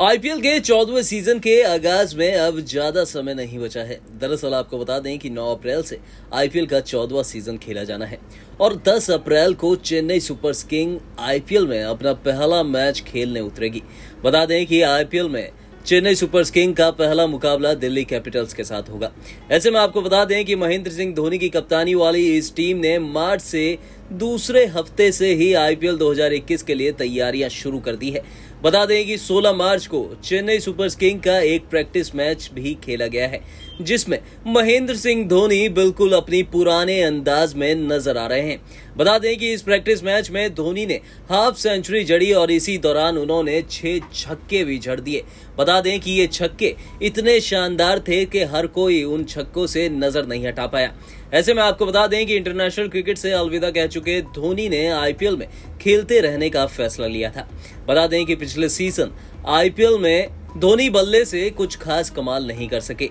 IPL के चौदहवें season के आगाज़ में अब ज़्यादा समय नहीं बचा है। दरअसल आपको बता दें कि 9 अप्रैल से आईपीएल का चौदवा सीज़न खेला जाना है और 10 अप्रैल को चेन्नई सुपर किंग आईपीएल में अपना पहला मैच खेलने उतरेगी। बता दें कि आईपीएल में चेन्नई सुपर किंग का पहला मुकाबला दिल्ली कैपिटल्स के साथ होगा। ऐसे में आपको बता दें कि महेंद्र सिंह धोनी की कप्तानी वाली इस टीम ने मार्च से दूसरे हफ़्ते से ही आईपीएल 2021 के लिए तैयारियाँ शुरू कर दी है। बता दें कि 16 मार्च को चेन्नई सुपर किंग का एक प्रैक्टिस मैच भी खेला गया है, जिसमें महेंद्र सिंह धोनी बिल्कुल अपनी पुराने अंदाज में नज़र आ रहे हैं। बता दें कि इस प्रैक्टिस मैच में धोनी ने हाफ़ सेंचुरी जड़ी और इसी दौरान उन्होंने छह छक्के भी जड़ दिए। बता दें कि ये छक्के इतने शानदार थे कि हर कोई उन छक्कों से नज़र नहीं हटा पाया। ऐसे में आपको बता दें कि इंटरनेशनल क्रिकेट से अलविदा कह चुके धोनी ने आईपीएल में खेलते रहने का फैसला लिया था। बता दें कि पिछले सीज़न आईपीएल में धोनी बल्ले से कुछ खास कमाल नहीं कर सके।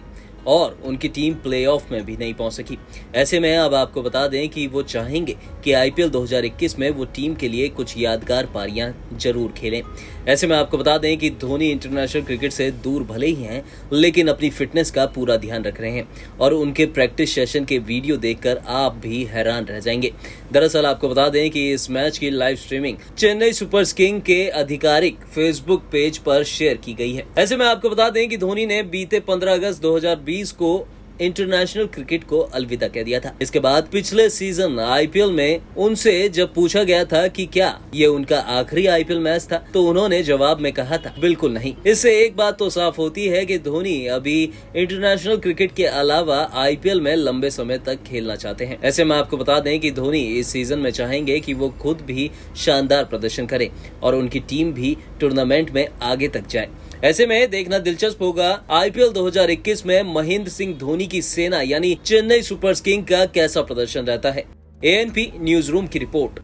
और उनकी टीम प्लेऑफ में भी नहीं पहुँच सकी। ऐसे में अब आपको बता दें कि वो चाहेंगे कि आईपीएल 2021 में वो टीम के लिए कुछ यादगार पारियाँ ज़रूर खेलें। ऐसे में आपको बता दें कि धोनी इंटरनेशनल क्रिकेट से दूर भले ही हैं, लेकिन अपनी फिटनेस का पूरा ध्यान रख रहे हैं और उनके प्रैक्टिस सेशन के वीडियो देखकर आप भी हैरान रह जाएँगे। दरअसल आपको बता दें कि इस मैच की live streaming Chennai super king के आधिकारिक फेसबुक पेज पर शेयर की गई है। ऐसे में आपको बता दें कि धोनी ने बीते 15 अगस्त 2020 को इंटरनेशनल क्रिकेट को अलविदा कह दिया था। इसके बाद पिछले सीज़न आईपीएल में उनसे जब पूछा गया था कि क्या ये उनका आखिरी आईपीएल मैच था तो उन्होंने जवाब में कहा था, बिल्कुल नहीं। इससे एक बात तो साफ़ होती है कि धोनी अभी इंटरनेशनल क्रिकेट के अलावा आईपीएल में लंबे समय तक खेलना चाहते हैं। ऐसे में आपको बता दें की धोनी इस सीज़न में चाहेंगे की वो खुद भी शानदार प्रदर्शन करे और उनकी टीम भी टूर्नामेंट में आगे तक जाए। ऐसे में देखना दिलचस्प होगा आईपीएल 2021 में महेंद्र सिंह धोनी की सेना यानी चेन्नई सुपर किंग का कैसा प्रदर्शन रहता है। एएनपी न्यूज़ रूम की रिपोर्ट।